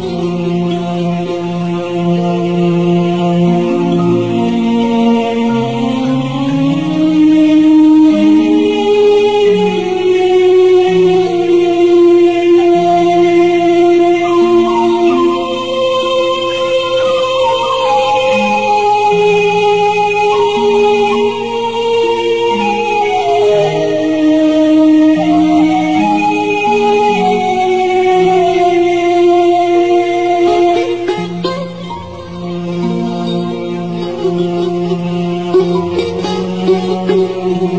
Amen. Thank you.